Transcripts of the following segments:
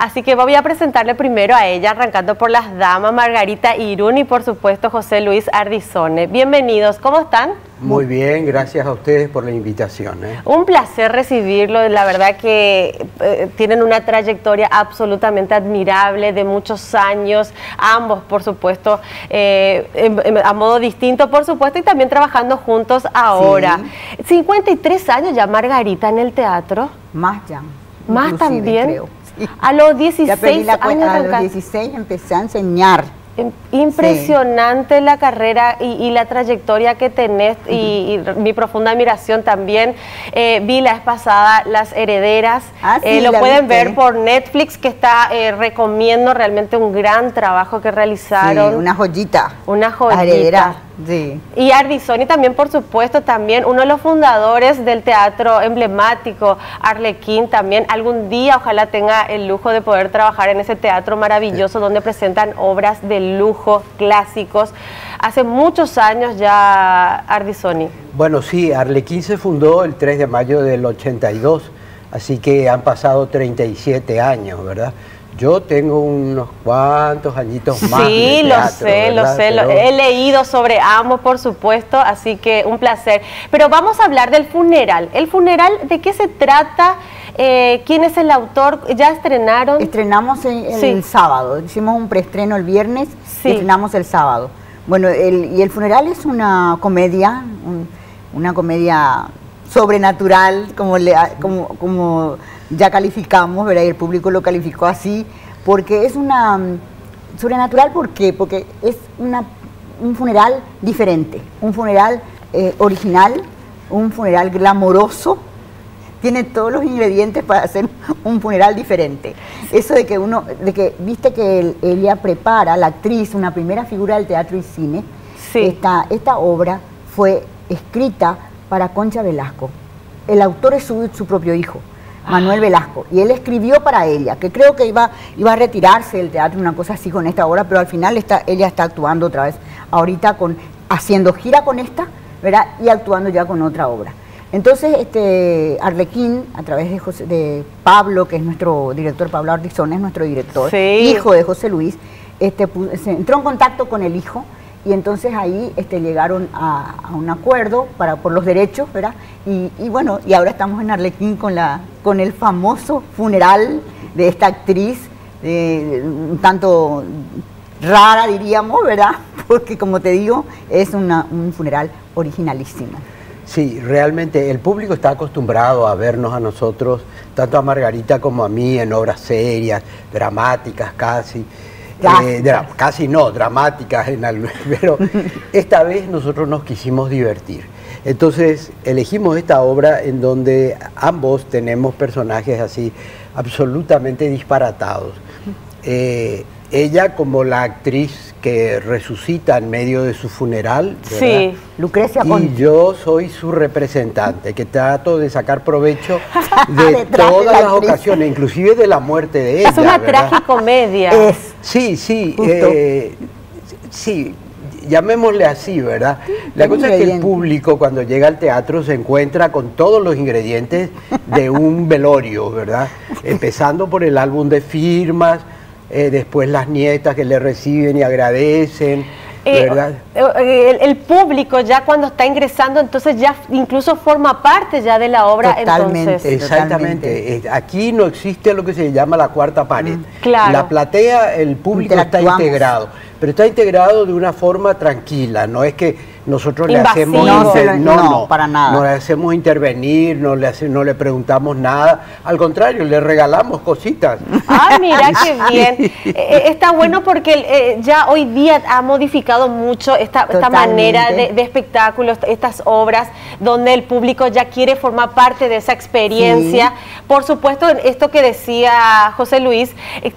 Así que voy a presentarle primero a ella, arrancando por las damas, Margarita Irún y por supuesto José Luis Ardizone. Bienvenidos, ¿cómo están? Muy bien, gracias a ustedes por la invitación. ¿eh? Un placer recibirlo, la verdad que eh, tienen una trayectoria absolutamente admirable de muchos años, ambos por supuesto, eh, a modo distinto por supuesto y también trabajando juntos ahora. 53 años ya Margarita en el teatro. Más ya. Más también. A los 16 años. A los 16 empecé a enseñar Impresionante la carrera y, la trayectoria que tenés y, mi profunda admiración también. Eh, vi la vez pasada Las Herederas, ah, eh, lo pueden ver por Netflix que está, eh, recomiendo realmente un gran trabajo que realizaron. una joyita. Una joyita. Sí. Y Ardisoni también, por supuesto, también uno de los fundadores del teatro emblemático, Arlequín, también algún día ojalá tenga el lujo de poder trabajar en ese teatro maravilloso donde presentan obras de lujo, clásicos. Hace muchos años ya Ardisoni. Bueno, sí, Arlequín se fundó el 3 de mayo del 82, así que han pasado 37 años, ¿verdad? Yo tengo unos cuantos añitos más. Sí, lo sé, lo sé. he leído sobre ambos, por supuesto, así que un placer. Pero vamos a hablar del funeral. ¿El funeral de qué se trata? Eh, ¿Quién es el autor? ¿Ya estrenaron? Estrenamos el, sábado. Hicimos un preestreno el viernes y estrenamos el sábado. Bueno, y el funeral es una comedia, una comedia sobrenatural, como, le, como, como ya calificamos, ¿verdad? Y el público lo calificó así, porque es una... Mm, sobrenatural, ¿por qué? Porque es una, un funeral diferente, un funeral eh, original, un funeral glamoroso, tiene todos los ingredientes para hacer un funeral diferente. Eso de que uno, de que, viste que ella prepara, la actriz, una primera figura del teatro y cine, sí. esta, esta obra fue escrita para Concha Velasco. El autor es su, su propio hijo. Manuel Velasco, y él escribió para ella, que creo que iba, iba a retirarse del teatro, una cosa así con esta obra, pero al final está, ella está actuando otra vez, ahorita con, haciendo gira con esta, ¿verdad? Y actuando ya con otra obra. Entonces, este, Arlequín, a través de, de Pablo, que es nuestro director, Pablo Ardizón es nuestro director, hijo de José Luis, este, se entró en contacto con el hijo y entonces ahí este, llegaron a, un acuerdo para, por los derechos, ¿verdad? Y, bueno, y ahora estamos en Arlequín con, la, con el famoso funeral de esta actriz, un tanto rara diríamos, ¿verdad? Porque como te digo, es un funeral originalísimo. Sí, realmente el público está acostumbrado a vernos a nosotros, tanto a Margarita como a mí, en obras serias, dramáticas casi. Eh, casi no, dramáticas, en pero esta vez nosotros nos quisimos divertir. Entonces elegimos esta obra en donde ambos tenemos personajes así absolutamente disparatados. Eh, ella como la actriz que resucita en medio de su funeral. Sí, Lucrecia Y yo soy su representante, que trato de sacar provecho de todas las ocasiones, inclusive de la muerte de ella. Es una tragicomedia. Es. Sí, sí, eh, sí, llamémosle así, ¿verdad? La cosa es que el público cuando llega al teatro se encuentra con todos los ingredientes de un velorio, ¿verdad? Empezando por el álbum de firmas, eh, después las nietas que le reciben y agradecen. Eh, ¿verdad? Eh, el, público ya cuando está ingresando, entonces ya incluso forma parte ya de la obra. Totalmente, exactamente. Aquí no existe lo que se llama la cuarta pared. Mm, la platea, el público está integrado, pero está integrado de una forma tranquila, no es que nosotros le hacemos no, para nada. No le hacemos intervenir, no le no le preguntamos nada, al contrario, le regalamos cositas. Ah, mira qué bien. Eh, eh, está bueno porque eh, ya hoy día ha modificado mucho esta, esta manera de, espectáculos, estas obras donde el público ya quiere formar parte de esa experiencia. Por supuesto, esto que decía José Luis,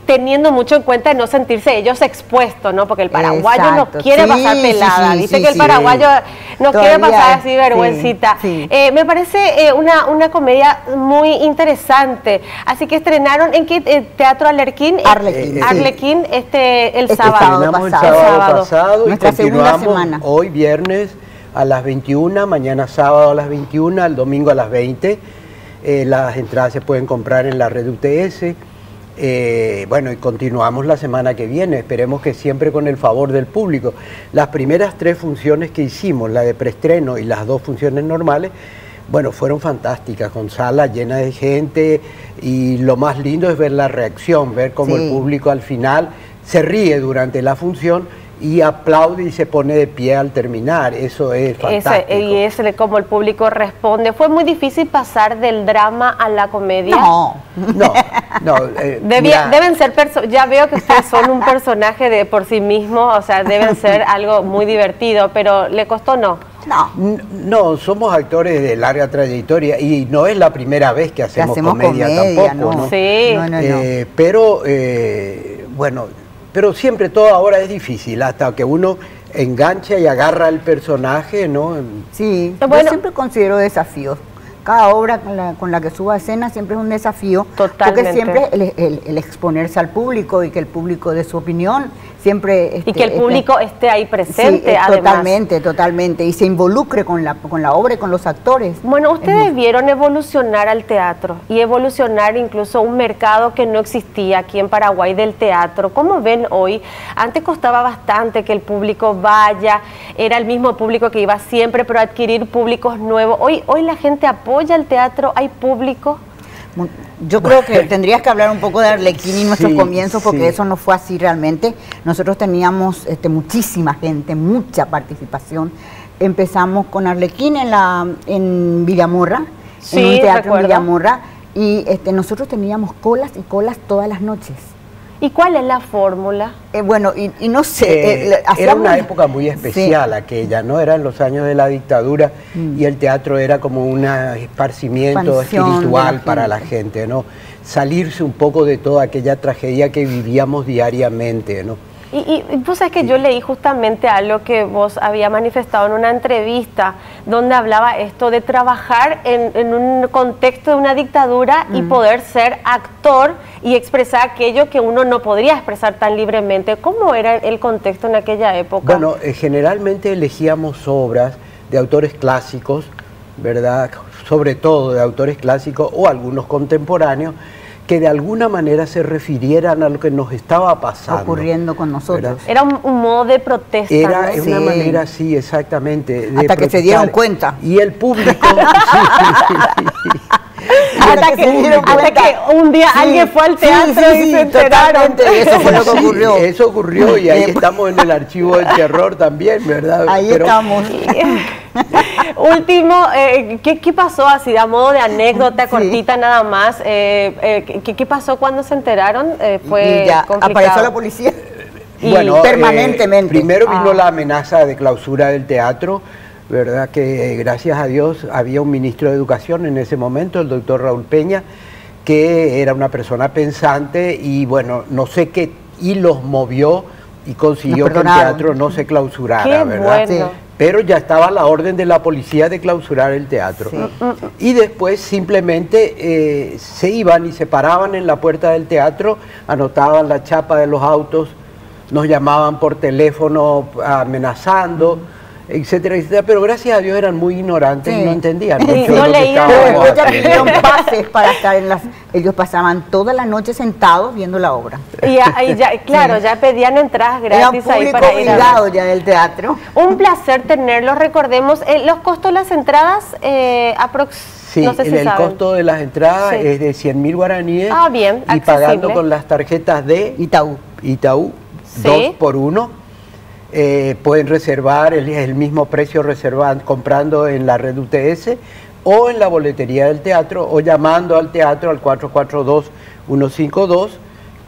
teniendo mucho en cuenta de no sentirse ellos expuestos, ¿no? Porque el paraguayo no quiere pasar pelada. Dice que el paraguayo no quiero pasar así vergüencita. Eh, me parece eh, una, una comedia muy interesante. Así que estrenaron en qué eh, teatro Alerquín. Arlequín. Arlequín este, el sábado. Estrenamos el sábado, pasado, y continuamos hoy viernes a las 21, mañana sábado a las 21, el domingo a las 20. las entradas se pueden comprar en la red UTS. Eh, bueno, y continuamos la semana que viene, esperemos que siempre con el favor del público. Las primeras tres funciones que hicimos, la de preestreno y las dos funciones normales, bueno, fueron fantásticas, con sala llena de gente. Y lo más lindo es ver la reacción, ver cómo el público al final se ríe durante la función y aplaude y se pone de pie al terminar. Eso es fantástico. y es como el público responde. ¿Fue muy difícil pasar del drama a la comedia? No, no, no. Eh, deben ser, ya veo que ustedes son un personaje de por sí mismo, o sea, deben ser algo muy divertido, pero ¿le costó no? No. No, somos actores de larga trayectoria y no es la primera vez que hacemos, comedia, tampoco. ¿no? Sí. Eh, pero, eh, bueno, pero siempre todo ahora es difícil, hasta que uno engancha y agarra el personaje, ¿no? Sí, bueno, yo siempre considero desafíos cada obra con la, que suba a escena siempre es un desafío. Totalmente. Porque siempre el, exponerse al público y que el público dé su opinión, siempre... y que el público esté ahí presente, sí, además. Totalmente, totalmente. Y se involucre con la, con la obra y con los actores. Bueno, ustedes vieron evolucionar al teatro y evolucionar incluso un mercado que no existía aquí en Paraguay del teatro. ¿Cómo ven hoy? Antes costaba bastante que el público vaya, era el mismo público que iba siempre, pero adquirir públicos nuevos. Hoy, hoy la gente apoya apoya el teatro? ¿Hay público? Yo creo que tendrías que hablar un poco de Arlequín y nuestros comienzos, porque eso no fue así realmente. Nosotros teníamos este, muchísima gente, mucha participación. Empezamos con Arlequín en, la, en Villamorra, en un teatro en Villamorra, y este, nosotros teníamos colas y colas todas las noches. ¿Y cuál es la fórmula? Eh, bueno, y, no sé. Eh, eh, era una época muy especial aquella, ¿no? Eran los años de la dictadura mm. y el teatro era como un esparcimiento espiritual para la gente, ¿no? Salirse un poco de toda aquella tragedia que vivíamos diariamente, ¿no? Y, y vos que yo leí justamente algo que vos había manifestado en una entrevista donde hablaba esto de trabajar en, un contexto de una dictadura y poder ser actor y expresar aquello que uno no podría expresar tan libremente. ¿Cómo era el contexto en aquella época? Bueno, eh, generalmente elegíamos obras de autores clásicos, ¿verdad? Sobre todo de autores clásicos o algunos contemporáneos que de alguna manera se refirieran a lo que nos estaba pasando. Ocurriendo con nosotros. Era un, modo de protesta. Era una manera, sí, exactamente. Hasta que se dieron cuenta. Y el público... hasta, que, un día alguien fue al teatro y se enteraron. Eso fue lo que ocurrió. eso ocurrió y ahí estamos en el archivo del terror también, ¿verdad? Ahí estamos. Último, eh, ¿qué, pasó así, a modo de anécdota cortita nada más? Eh, eh, ¿qué, pasó cuando se enteraron? fue ya, ¿Apareció la policía? bueno, permanentemente. primero vino ah. la amenaza de clausura del teatro ¿verdad? Que gracias a Dios había un ministro de Educación en ese momento, el doctor Raúl Peña, que era una persona pensante y bueno, no sé qué hilos movió y consiguió que el teatro no se clausurara, ¿verdad? Pero ya estaba la orden de la policía de clausurar el teatro. Y después simplemente eh, se iban y se paraban en la puerta del teatro, anotaban la chapa de los autos, nos llamaban por teléfono amenazando etcétera, etcétera, pero gracias a Dios eran muy ignorantes y no entendían. Mucho no leían. Después ya pidieron pases para estar en las... Ellos pasaban toda la noche sentados viendo la obra. Y, ya, claro, ya pedían entradas gratis ahí para ir a ya del teatro. Un placer tenerlos, recordemos, eh, los costos de las entradas eh, Sí, el, costo de las entradas es de 100 mil guaraníes. Ah, bien, Y pagando con las tarjetas de Itaú. Itaú, dos por uno eh, pueden reservar el, el mismo precio reservando, comprando en la red UTS o en la boletería del teatro o llamando al teatro al 442 152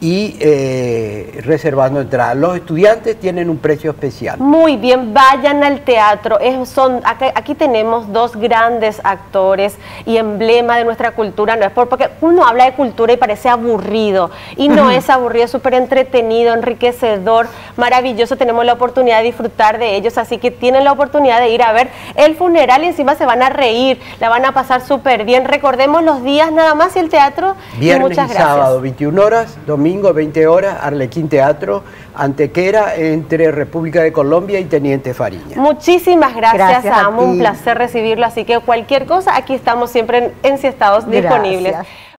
y eh, reservando entradas. Los estudiantes tienen un precio especial. Muy bien, vayan al teatro. son, aquí, tenemos dos grandes actores y emblema de nuestra cultura. No es porque uno habla de cultura y parece aburrido. Y no es aburrido, es súper entretenido, enriquecedor, maravilloso. Tenemos la oportunidad de disfrutar de ellos. Así que tienen la oportunidad de ir a ver el funeral y encima se van a reír, la van a pasar súper bien. Recordemos los días nada más y el teatro. Viernes y, muchas y sábado, 21 horas, domingo domingo 20 horas, Arlequín Teatro, Antequera, entre República de Colombia y Teniente Fariña. Muchísimas gracias, Amo, un placer recibirlo, así que cualquier cosa, aquí estamos siempre en, en disponibles.